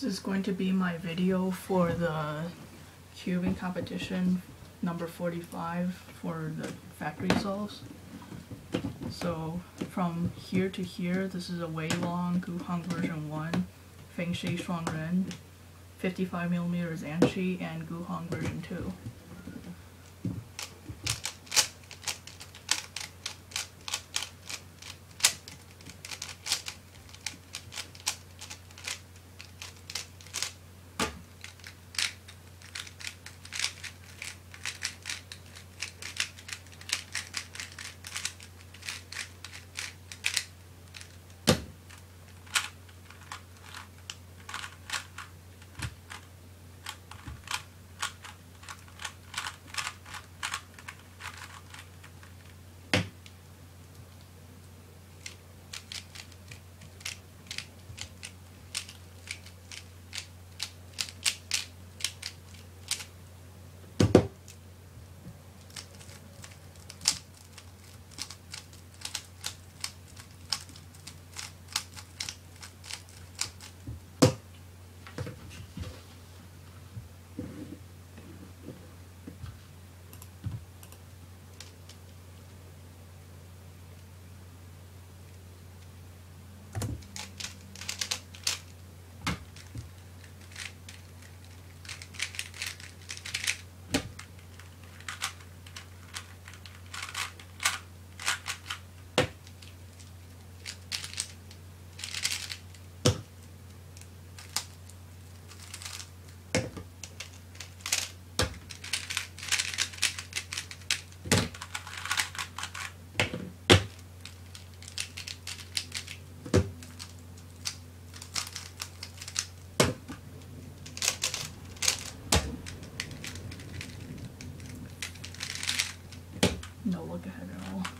This is going to be my video for the cubing competition number 45 for the factory solves. So from here to here, this is a Wei Long Guhong version 1, Fangshi Shuang Ren, 55mm Zhanchi, and Guhong version 2. Ahead at all.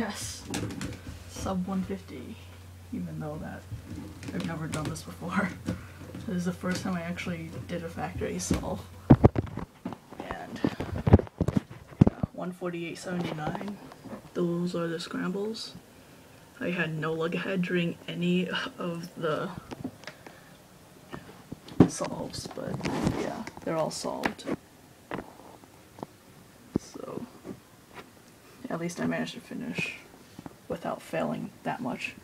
Yes, sub 150, even though that I've never done this before. This is the first time I actually did a factory solve. And uh, yeah, 148.79, those are the scrambles. I had no luck ahead during any of the solves, but yeah, they're all solved. So at least I managed to finish without failing that much.